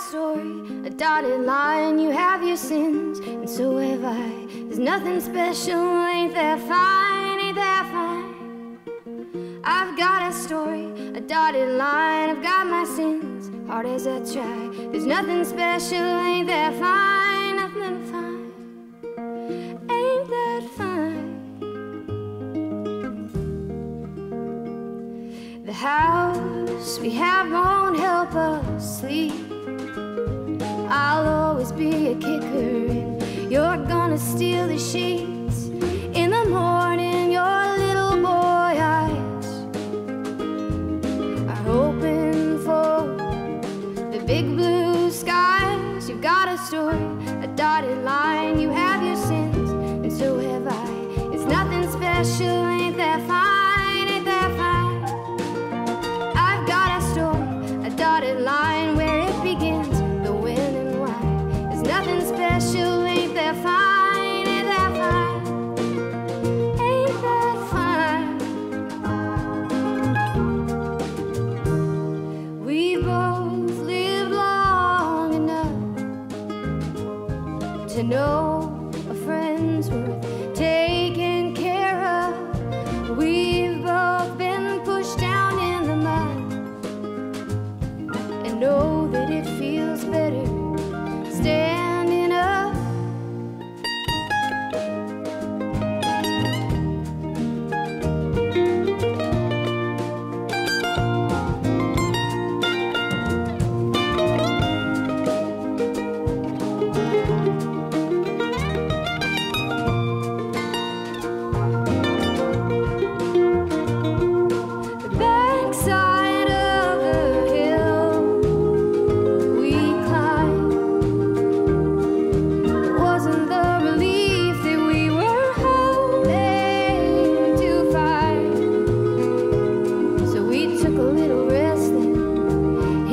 story, a dotted line. You have your sins, and so have I. There's nothing special, ain't that fine, ain't that fine? I've got a story, a dotted line. I've got my sins, hard as I try. There's nothing special, ain't that fine, nothing fine, ain't that fine? The house we have won't help us sleep. I'll always be a kicker, and you're gonna steal the sheets in the morning. Your little boy eyes are open for the big blue skies. You've got a story, a dotted line. You have your sins, and so have I. It's nothing special, ain't that fine? A friend's worth taking care of. We've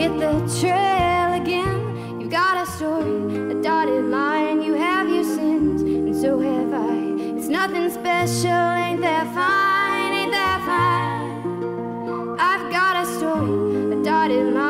hit the trail again. You've got a story, a dotted line. You have your sins, and so have I. It's nothing special, ain't that fine? Ain't that fine? I've got a story, a dotted line.